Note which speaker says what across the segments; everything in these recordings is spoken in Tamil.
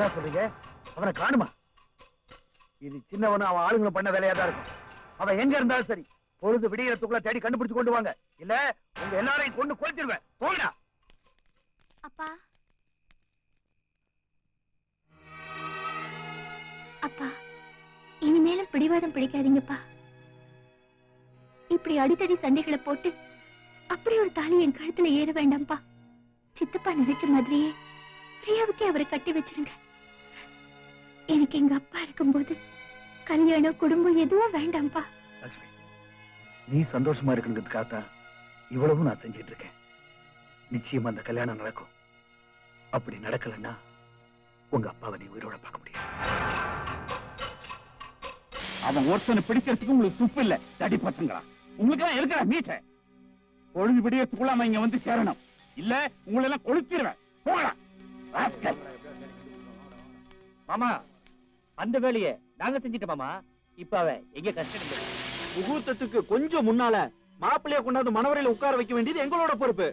Speaker 1: என்னடா சொல்றீங்க? அவனை காணுமா? இது சின்னவனு அவன் ஆளுங்களும் பண்ண வேலையா தான் இருக்கும். அவன் எங்க இருந்தாலும் சரி பொழுது விடியறதுக்குள்ள தேடி கண்டுபிடிச்சு கொண்டு வாங்க. இல்ல உங்க எல்லாரையும் கொண்டு கொளுத்திடுவேன். போங்கடா.
Speaker 2: அப்பா. அப்பா இனிமேலும் பிடிவாதம் பிடிக்காதீங்கப்பா. இப்படி அடித்தடி சண்டைகளை போட்டு அப்படி ஒரு தாலி என் கழுத்துல ஏற வேண்டாம்ப்பா. சித்தப்பா நினைச்ச மாதிரியே பிரியாவுக்கே அவரை கட்டி வச்சிருங்க. எனக்கு எங்க அப்பா இருக்கும்போது கல்யாணம் குடும்பம் எதுவும் வேண்டாம்ப்பா.
Speaker 1: லட்சுமி நீ சந்தோஷமா இருக்கணுங்கிறதுக்காக தான் இவ்வளவும் நான் செஞ்சிட்டு இருக்கேன் நிச்சயமா அந்த கல்யாணம் நடக்கும். அப்படி நடக்கலன்னா உங்க அப்பாவை நீ உயிரோட பார்க்க முடியாது.
Speaker 3: அவன் ஒருத்தனை பிடிக்கிறதுக்கு உங்களுக்கு துப்பு இல்ல. தடி பசங்களா. உங்களுக்கு எல்லாம் இருக்கிற மீச. பொழுது விடியறதுக்குள்ள அவன் இங்க வந்து சேரணும். இல்ல உங்களை எல்லாம் கொளுத்திடுவேன் போகலாம் ராஸ்கல்.
Speaker 4: மாமா அந்த வேலையை நாங்க செஞ்சிட்டோம் மாமா இப்ப அவன் எங்க கஷ்டம்
Speaker 5: முகூர்த்தத்துக்கு கொஞ்சம் முன்னால மாப்பிள்ளைய கொண்டாந்து மணவரையில உட்கார வைக்க வேண்டியது எங்களோட பொறுப்பு.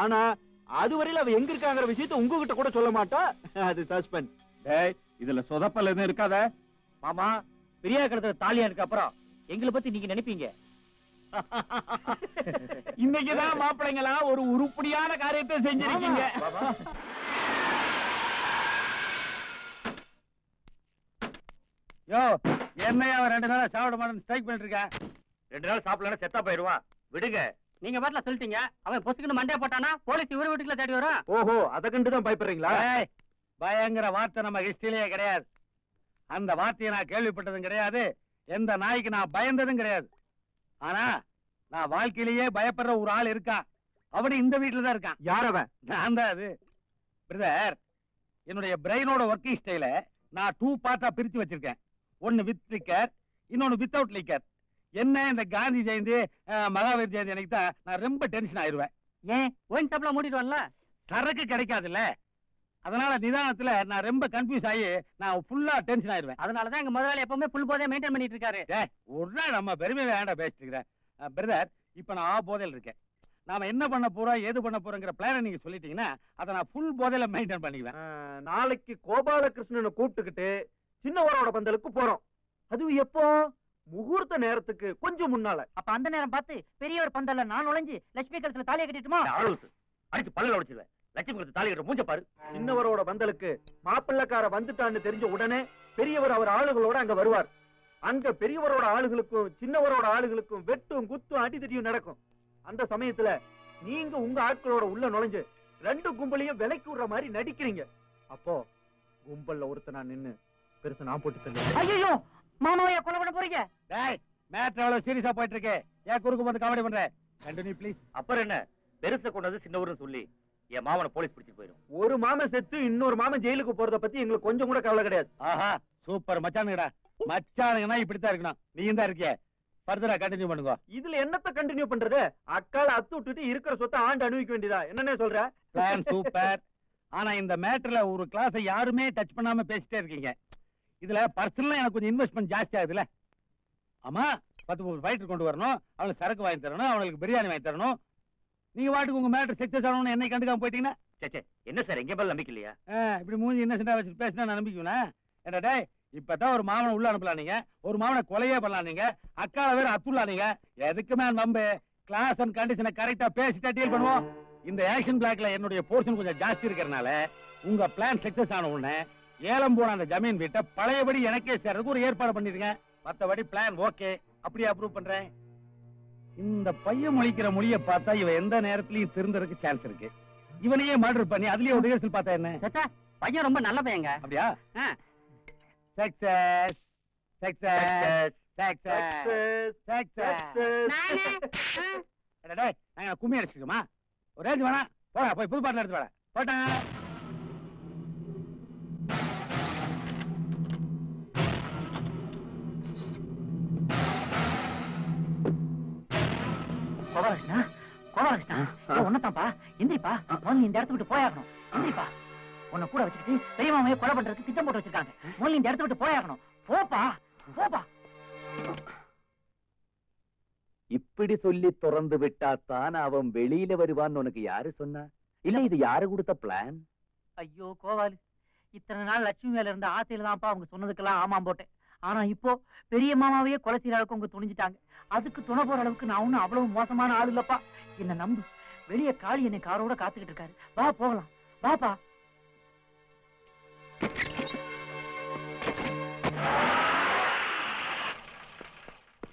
Speaker 5: ஆனா அதுவரையில அவ எங்க இருக்காங்கிற விஷயத்த உங்ககிட்ட கூட சொல்ல மாட்டா. அது சஸ்பென்ஸ்.
Speaker 3: டேய் இதுல சொதப்பல் எதுவும் இருக்காத.
Speaker 4: மாமா பிரியா கடத்துல தாலியானுக்கு அப்புறம் எங்களை பத்தி நீங்க நினைப்பீங்க.
Speaker 3: இன்னைக்குதான் மாப்பிள்ளைங்களா ஒரு உருப்படியான காரியத்தை செஞ்சிருக்கீங்க. யோ என்னையா அவன் ரெண்டு நாளா சாப்பிட மாட்டேன்னு ஸ்ட்ரைக் பண்ணிட்டு இருக்கேன்
Speaker 4: ரெண்டு நாள் சாப்பிடலாம் செத்தா போயிருவான் விடுங்க. நீங்க பாட்டுல சொல்லிட்டீங்க. அவன் பொசுக்குன்னு மண்டே போட்டானா போலீஸ் இவரு வீட்டுக்குள்ள தேடி வரும்.
Speaker 5: ஓஹோ அத கண்டு தான் பயப்படுறீங்களா?
Speaker 3: ஏய், பயங்கர வார்த்தை நம்ம ஹிஸ்டரியிலேயே கிடையாது. அந்த வார்த்தையை நான் கேள்விப்பட்டதும் கிடையாது. எந்த நாய்க்கு நான் பயந்ததும் கிடையாது. ஆனா நான் வாழ்க்கையிலேயே பயப்படுற ஒரு ஆள் இருக்கா? அவனு இந்த வீட்டுல தான் இருக்கான்.
Speaker 5: யார் அவன்?
Speaker 3: நான் தான் அது. பிரதர் என்னுடைய பிரெயினோட ஒர்க்கிங் ஸ்டைல நான் டூ பார்ட்டா பிரிச்சு வச்சிருக்கேன். ஒன்னு வித் லிக்கர் இன்னொன்னு வித்தவுட் லிக்கர் என்ன இந்த காந்தி ஜெயந்தி மகாவீர் ஜெயந்தி எனக்கு தான் நான் ரொம்ப டென்ஷன் ஆயிருவேன்.
Speaker 4: ஏன்? ஒயின் ஷாப்ல மூடிட்டு வரல
Speaker 3: சரக்கு கிடைக்காதுல்ல. அதனால நிதானத்துல நான் ரொம்ப கன்ஃபியூஸ் ஆகி நான் ஃபுல்லா டென்ஷன் ஆயிருவேன்.
Speaker 4: அதனாலதான் எங்க முதலாளி எப்பவுமே புல் போதே மெயின்டைன் பண்ணிட்டு இருக்காரு
Speaker 3: டேய், ஒரு நாள் நம்ம பெருமை வேண்டாம் பேசிட்டு இருக்கிறேன் பிரதர் இப்ப நான் ஆ போதையில் இருக்கேன். நாம என்ன பண்ண போறோம் ஏது பண்ண போறோங்கிற பிளானை நீங்க சொல்லிட்டீங்கன்னா அதை நான் ஃபுல் போதையில மெயின்டைன் பண்ணிக்குவேன்.
Speaker 5: நாளைக்கு கோபாலகிருஷ்ணனை கூப்பிட்டுக்கிட்டு சின்னவரோட பந்தலுக்கு போறோம். அதுவும் எப்போ? முகூர்த்த நேரத்துக்கு கொஞ்சம் முன்னால.
Speaker 4: அப்ப அந்த நேரம் பார்த்து பெரியவர் பந்தல்ல நான் நுழைஞ்சு லட்சுமி கழுத்துல தாலியை கட்டிட்டுமா? அடிச்சு பல்ல உடைச்சிருவேன். லட்சுமி கழுத்து தாலி கட்ட மூஞ்ச பாரு.
Speaker 5: சின்னவரோட பந்தலுக்கு மாப்பிள்ளக்கார வந்துட்டான்னு தெரிஞ்ச உடனே பெரியவர் அவர் ஆளுகளோட அங்க வருவார். அங்க பெரியவரோட ஆளுகளுக்கும் சின்னவரோட ஆளுகளுக்கும் வெட்டும் குத்தும் அடிதடியும் நடக்கும். அந்த சமயத்துல நீங்க உங்க ஆட்களோட உள்ள நுழைஞ்சு ரெண்டு கும்பலையும் விலைக்கு விடுற மாதிரி நடிக்கிறீங்க. அப்போ கும்பல்ல ஒருத்தனா நின்னு பெருசு நான் போட்டு தள்ளி
Speaker 4: ஐயோ மாமாவைய கொலை பண்ண போறீங்க?
Speaker 3: டேய் மேட்ரு எவ்வளவு சீரியஸா போயிட்டு இருக்கு ஏன் குறுக்கு வந்து காமெடி பண்ற? கண்டினியூ ப்ளீஸ்
Speaker 4: அப்புறம் என்ன? பெருச கொண்டது சின்னவர்னு சொல்லி என் மாமனை போலீஸ் பிடிச்சிட்டு போயிடும்.
Speaker 5: ஒரு மாமன் செத்து இன்னொரு மாமன் ஜெயிலுக்கு போறத பத்தி எங்களுக்கு கொஞ்சம் கூட கவலை கிடையாது.
Speaker 3: ஆஹா. சூப்பர் மச்சானுங்கடா மச்சானுங்கன்னா இப்படித்தான் இருக்கணும். நீயும் தான் இருக்கிய. ஃபர்தரா கண்டினியூ பண்ணுங்க.
Speaker 5: இதுல என்னத்த கண்டினியூ பண்றது? அக்கால அத்து விட்டுட்டு இருக்கிற சொத்தை ஆண்டு அனுபவிக்க வேண்டியதா? என்னன்னே சொல்ற?
Speaker 3: பிளான் சூப்பர் ஆனா இந்த மேட்டர்ல ஒரு கிளாஸை யாருமே டச் பண்ணாம பேசிட்டே இருக்கீங்க. இதுல பர்சனலா எனக்கு கொஞ்சம் இன்வெஸ்ட்மெண்ட் ஜாஸ்தி ஆகுதுல ஆமா பத்து முப்பது ஃபைட்டர் கொண்டு வரணும். அவனுக்கு சரக்கு வாங்கி தரணும். அவனுக்கு பிரியாணி வாங்கி தரணும். நீங்க வாட்டுக்கு உங்க மேட்டர் சக்சஸ் ஆகணும்னு என்னை கண்டுக்காம போயிட்டீங்கன்னா?
Speaker 4: சே என்ன சார் எங்க மேல நம்பிக்கை இல்லையா?
Speaker 3: இப்படி மூஞ்சி இன்னசென்டா வச்சுட்டு பேசினா நான் நம்பிக்குவேனா டேய் இப்பதான் ஒரு மாமனை உள்ள அனுப்பலாம் நீங்க? ஒரு மாமனை கொலையே பண்ணலாம் நீங்க? அக்கால வேற அத்துலாம் நீங்க? எதுக்குமே நம்பு கிளாஸ் அண்ட் கண்டிஷனை கரெக்டா பேசிட்டா டீல் பண்ணுவோம். இந்த ஆக்ஷன் பிளாக்ல என்னுடைய போர்ஷன் கொஞ்சம் ஜாஸ்தி இருக்கறனால உங்க பிளான் சக்சஸ் ஆன உடனே ஏலம் போன அந்த ஜமீன் வீட்டை பழையபடி எனக்கே சேர்றதுக்கு ஒரு ஏற்பாடு பண்ணிருக்கேன். மத்தபடி பிளான் ஓகே அப்படியே அப்ரூவ் பண்றேன். இந்த பையன் முழிக்கிற மொழிய பார்த்தா இவன் எந்த நேரத்திலயும் திருந்தறதுக்கு சான்ஸ் இருக்கு. இவனையே மர்டர் பண்ணி அதுலயே ஒரு ரிஹர்சல் பார்த்தா என்ன?
Speaker 4: பையன் ரொம்ப நல்ல பையங்க
Speaker 3: அப்படியா. சக்சஸ் சக்சஸ் நாங்க கும்மி அடிச்சிருக்கோமா? ஒரு ரேஞ்ச் வேணா போடா போய் புது பாட்டில் எடுத்து வாடா. போட்டேன்
Speaker 4: கோபாலகிருஷ்ணா ஒன்னதான்ப்பா எந்திரிப்பா முதல்ல இந்த இடத்த விட்டு போயாகணும். எந்திரிப்பா உன்னை கூட வச்சுக்கிட்டு பெரியமாமையை கொலை பண்றதுக்கு திட்டம் போட்டு வச்சிருக்காங்க. முதல்ல இந்த இடத்த விட்டு போயாகணும். போப்பா. போப்பா.
Speaker 6: இப்படி சொல்லி திறந்து விட்டாத்தான் அவன் வெளியில வருவான்னு உனக்கு யாரு சொன்னா? இல்ல இது யாரு கொடுத்த பிளான்
Speaker 4: ஐயோ கோவாலு. இத்தனை நாள் லட்சுமி மேல இருந்த ஆசையில தான்ப்பா அவங்க சொன்னதுக்கெல்லாம் ஆமாம் போட்டேன். ஆனா இப்போ பெரிய மாமாவையே கொலை செய்யற அளவுக்கு அவங்க துணிஞ்சிட்டாங்க. அதுக்கு துணை போற அளவுக்கு நான் ஒண்ணும் அவ்வளவு மோசமான ஆள் இல்லப்பா. என்ன நம்பு. வெளிய காளி என்னை காரோட காத்துக்கிட்டு இருக்காரு. வா போகலாம். வாப்பா.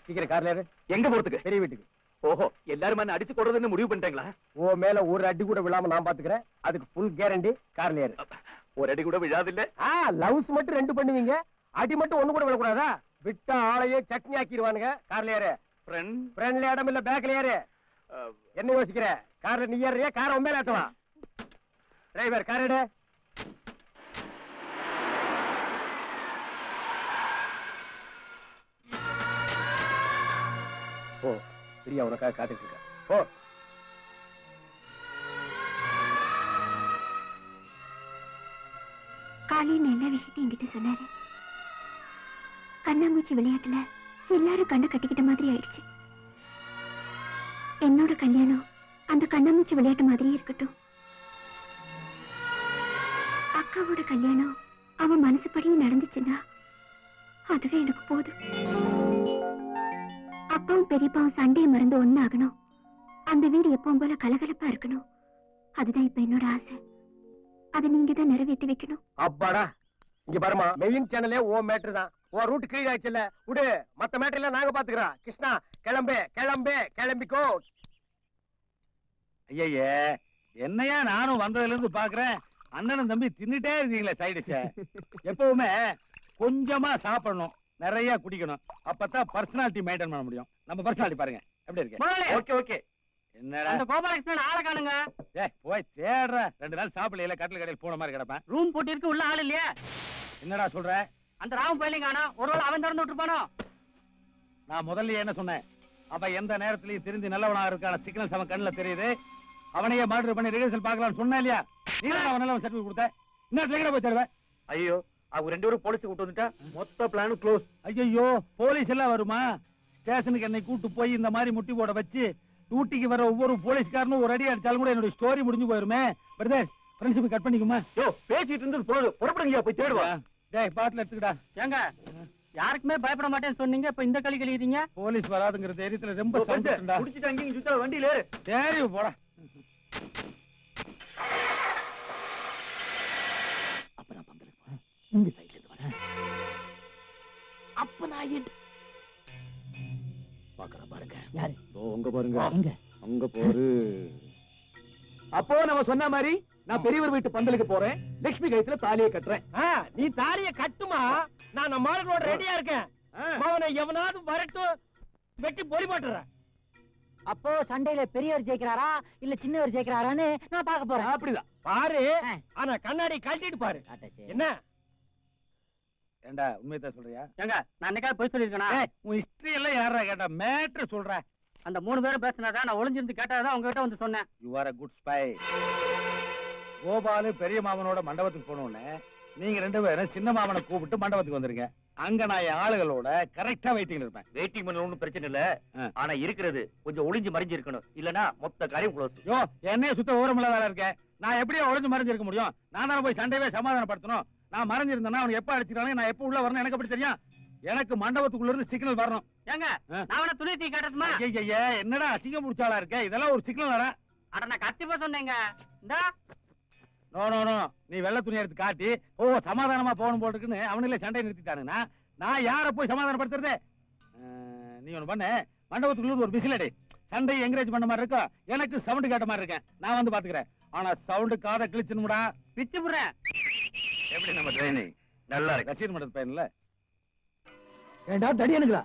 Speaker 7: சீக்கிரம் கார்ல
Speaker 6: எங்க போறதுக்கு?
Speaker 7: பெரிய வீட்டுக்கு.
Speaker 6: ஓஹோ எல்லாரும் என்ன அடிச்சு கொடுறதுன்னு முடிவு பண்ணிட்டாங்களா?
Speaker 7: ஓ மேல ஒரு அடி கூட விழாம நான் பாத்துக்கிறேன். அதுக்கு ஃபுல் கேரண்டி கார்ல ஏறு.
Speaker 6: ஒரு அடி கூட விழாது இல்ல?
Speaker 7: ஆ லவ்ஸ் மட்டும் ரெண்டு பண்ணுவீங்க. அடி மட்டும் ஒண்ணு கூட விழக்கூடாதா? விட்டா ஆளையே சட்னி ஆக்கிடுவானுங்க. கார்ல ஏறு.
Speaker 6: ஃப்ரெண்ட்
Speaker 7: ஃப்ரண்ட்ல இடம் இல்ல பேக்ல ஏறு. என்ன யோசிக்கிற? கார்ல நீ ஏறியா காரை உன் மேல ஏத்துவா? டிரைவர் கார் எடு. ஓ பிரியா உனக்காக காத்துட்டு இருக்க. ஓ
Speaker 2: காலையில் என்ன விஷயத்தை என்கிட்ட சொன்னாரு? கண்ணாமூச்சி விளையாட்டுல எல்லாரும் கண்ணை கட்டிக்கிட்ட மாதிரி ஆயிடுச்சு. என்னோட கல்யாணம் அந்த கண்ணாமூச்சி விளையாட்டு மாதிரி இருக்கட்டும். அக்காவோட கல்யாணம் அவன் மனசுப்படியும் நடந்துச்சுன்னா அதுவே எனக்கு போதும். அப்பாவும் பெரியப்பாவும் சண்டையை மறந்து ஒன்னாகணும் அந்த வீடு எப்பவும் போல கலகலப்பா இருக்கணும். அதுதான் இப்ப என்னோட ஆசை. அதை நீங்க தான் நிறைவேற்றி வைக்கணும்.
Speaker 7: அப்பாடா இங்க பாருமா மெயின் சேனலே ஓ மேட்டர் தான். ஓ ரூட் கிளியர் ஆச்சுல்ல விடு. மத்த மேட்டர் எல்லாம் நாங்க பாத்துக்கிறோம். கிருஷ்ணா கிளம்பு கிளம்பு கிளம்பிக்கோ.
Speaker 3: ஐயய்யே என்னையா நானும் வந்ததுல இருந்து பாக்குறேன்? அண்ணனும் தம்பி தின்னுட்டே இருக்கீங்களே சைடிஷ எப்பவுமே கொஞ்சமா சாப்பிடணும். நிறைய குடிக்கணும். அப்பதான் பர்சனாலிட்டி மெயின்டைன் பண்ண முடியும். நம்ம பர்சனாலிட்டி பாருங்க. எப்படி இருக்கு?
Speaker 6: Okay okay.
Speaker 3: என்னடா?
Speaker 4: அந்த கோபாலகிருஷ்ணன் ஆளை காணுங்க.
Speaker 3: ஏய் போய் தேடுற ரெண்டு நாள் சாப்பிடல கட்டில் கடையில் போன மாதிரி கிடப்பேன்.
Speaker 4: ரூம் போட்டு இருக்கு உள்ள ஆள் இல்லையா?
Speaker 3: என்னடா சொல்ற?
Speaker 4: அந்த ராம பயிலையும் காணோம் ஒரு வேளை அவன் திறந்து விட்டுருப்பானோ?
Speaker 3: நான் முதல்ல என்ன சொன்னேன்? அவன் எந்த நேரத்திலயும் திருந்தி நல்லவனா இருக்கான சிக்னல்ஸ் அவன் கண்ணுல தெரியுது. அவனையே மாடர் பண்ணி ரிஹர்சல் பார்க்கலாம்னு சொன்னேன் இல்லையா? நீ அவன் நல்லவன் சர்டிஃபிகேட் கொடுத்த? இன்னும் எங்கடா போய் தருவேன்
Speaker 6: ஐயோ அவங்க ரெண்டு பேரும் போலீஸ் விட்டு வந்துட்டா மொத்த பிளானும் க்ளோஸ்
Speaker 3: ஐயோ போலீஸ் எல்லாம் வருமா? ஸ்டேஷனுக்கு என்னை கூட்டு போய் இந்த மாதிரி முட்டி போட வச்சு டியூட்டிக்கு வர ஒவ்வொரு போலீஸ்காரனும் ஒரு அடி அடிச்சாலும் கூட என்னோட ஸ்டோரி முடிஞ்சு போயிருமே. பிரதர்ஸ் ஃப்ரெண்ட்ஷிப் கட் பண்ணிக்குமா?
Speaker 6: யோ பேசிட்டு இருந்தது போதும். புறப்படுங்க போய் தேடுவா.
Speaker 3: டேய் பாட்டில் எடுத்துக்கடா.
Speaker 4: ஏங்க யாருக்குமே பயப்பட மாட்டேன்னு சொன்னீங்க இப்ப இந்த களி கழிக்கிறீங்க
Speaker 3: போலீஸ் வராதுங்கிற தைரியத்துல ரொம்ப சந்தோஷம்டா
Speaker 6: குடிச்சிட்டு அங்கேயும் சுத்தா வண்டியில ஏறு.
Speaker 3: சரி போடா.
Speaker 4: அப்ப நான் பந்தலுக்கு போறேன். இந்த சைடுல இருந்து வரேன். அப்ப நான்
Speaker 6: பாக்குறேன் பாருங்க.
Speaker 4: யாரு?
Speaker 6: உங்க பாருங்க. அங்க போரு. அப்போ நம்ம சொன்ன மாதிரி நான் பெரியவர் வீட்டு பந்தலுக்கு போறேன். லட்சுமி கழுத்துல தாலியை கட்டுறேன்.
Speaker 7: ஆ, நீ தாலிய கட்டுமா? நான் நம்ம ஆளுகளோட ரெடியா இருக்கேன். அவனை எவனாவது வரட்டும் வெட்டி பொறி போட்டுறேன்
Speaker 4: அப்போ சண்டையில பெரியவர் ஜெயிக்கிறாரா? இல்ல சின்னவர் ஜெயிக்கிறாரான்னு நான் பார்க்க போறேன்.
Speaker 6: அப்படிதான்.
Speaker 7: பாரு. ஆனா கண்ணாடி கழட்டிட்டு பாரு. என்ன?
Speaker 3: ஏண்டா உண்மையை தான் சொல்றியா?
Speaker 4: ஏங்க நான் என்னைக்காவது போய் சொல்லிருக்கேனா
Speaker 3: உன் ஹிஸ்டரி எல்லாம் யாரா கேட்டா? மேட்ரு சொல்ற.
Speaker 4: அந்த மூணு பேரும் பேசினாதான் நான் ஒளிஞ்சிருந்து கேட்டதான் உங்ககிட்ட வந்து சொன்னேன்.
Speaker 3: You are a good spy Gopalu பெரிய மாமனோட மண்டபத்துக்கு போனோடனே நீங்க ரெண்டு பேரும் சின்ன மாமனை கூப்பிட்டு மண்டபத்துக்கு வந்துருங்க. அங்க நான் என் ஆளுகளோட கரெக்டா வெயிட்டிங் இருப்பேன்.
Speaker 6: வெயிட்டிங் பண்ண ஒண்ணும் பிரச்சனை இல்ல. ஆனா இருக்கிறது கொஞ்சம் ஒளிஞ்சு மறைஞ்சு இருக்கணும். இல்லனா மொத்த காரியம் க்ளோஸ்
Speaker 3: யோ என்னைய சுத்த ஊரமில்ல வேலை இருக்கேன் நான் எப்படியோ ஒளிஞ்சு மறைஞ்சிருக்க முடியும். நான் தானே போய் சண்டையவே சமாதானப்படுத்தணும். நான் மறைஞ்சிருந்தேன்னா அவன் எப்ப அடிச்சிருக்கானே நான் எப்ப உள்ள வரணும் எனக்கு எப்படி தெரியும்? எனக்கு மண்டபத்துக்குள்ள இருந்து சிக்னல் வரணும்.
Speaker 4: ஏங்க. நான் துணி தூக்கி காட்டட்டுமா?
Speaker 3: ஐயய்ய, என்னடா அசிங்கம் முடிச்சாளா இருக்க? இதெல்லாம் ஒரு சிக்னல் வர
Speaker 4: அட நான் கத்திப்பா சொன்னேங்க. இந்தா.
Speaker 3: No no no. நீ வெள்ளை துணி எடுத்து காட்டி ஓ சமாதானமா போகணும் போட்டுக்குன்னு அவனுங்களே சண்டை நிறுத்திட்டானுங்கன்னா நான் யாரை போய் சமாதானப்படுத்துறது? நீ ஒன்னு பண்ணு. மண்டபத்துக்குள்ள ஒரு பிசிலடி சண்டையை சண்டை என்கரேஜ் பண்ண மாதிரி இருக்கும் எனக்கு சவுண்டு கேட்ட மாதிரி இருக்கேன். நான் வந்து பாத்துக்கிறேன். ஆனா சவுண்டு காதை கிழிச்சுடா
Speaker 4: பிச்சு புடுறேன்
Speaker 3: எப்படி நம்ம ட்ரைனிங்
Speaker 6: நல்லா இருக்கு.
Speaker 3: ரசீது மண்டபத்து பையன்ல.
Speaker 1: ஏண்டா தடியனுங்களா?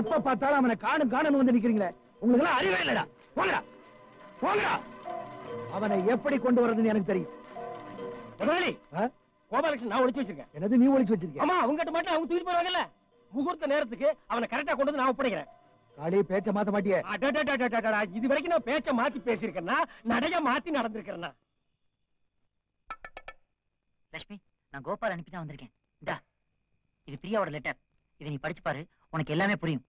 Speaker 1: எப்ப பார்த்தாலும் அவனை காணும் காணும் வந்து நிக்கிறீங்களே. உங்களுக்கு எல்லாம் அறிவே இல்லடா. போங்கடா. போங்கடா. அவனை எப்படி கொண்டு வர்றதுன்னு எனக்கு தெரியும்.
Speaker 7: முதலாளி? கோபாலகிருஷ்ணன் நான் ஒளிச்சு வச்சிருக்கேன்.
Speaker 1: என்னது நீ ஒளிச்சு வச்சிருக்க
Speaker 7: ஆமா அவங்ககிட்ட மட்டும் அவங்க தூக்கிட்டு போறாங்கல்ல முகூர்த்த நேரத்துக்கு அவனை கரெக்டா கொண்டு வந்து நான் ஒப்படைக்கிறேன்.
Speaker 1: காளி பேச்ச மாத்த மாட்டியே?
Speaker 7: இது வரைக்கும் நான் பேச்ச மாத்தி பேசியிருக்கேன்னா நடைய மாத்தி நடந்திருக்கிறேன்னா.
Speaker 4: லட்சுமி நான் கோபால் அனுப்பி தான் வந்திருக்கேன். இந்தா இது பிரியாவோட லெட்டர் இதை நீ படிச்சு பாரு உனக்கு எல்லாமே புரியும்.